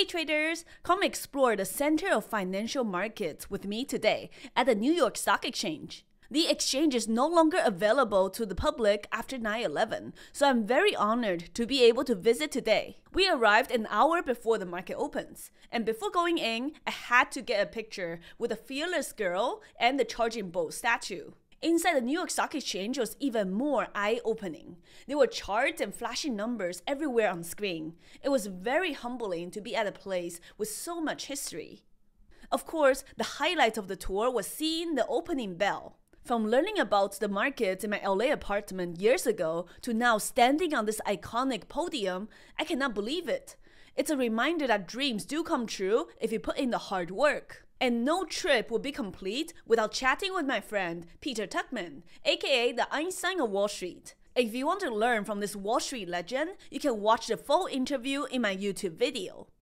Hey traders, come explore the center of financial markets with me today at the New York Stock Exchange. The exchange is no longer available to the public after 9 11, so I'm very honored to be able to visit today. We arrived an hour before the market opens, and before going in, I had to get a picture with the fearless girl and the charging bull statue. Inside the New York Stock Exchange was even more eye opening. There were charts and flashing numbers everywhere on screen. It was very humbling to be at a place with so much history. Of course, the highlight of the tour was seeing the opening bell. From learning about the market in my LA apartment years ago to now standing on this iconic podium, I cannot believe it. It's a reminder that dreams do come true if you put in the hard work. And no trip would be complete without chatting with my friend Peter Tuchman, aka the Einstein of Wall Street. If you want to learn from this Wall Street legend, you can watch the full interview in my YouTube video.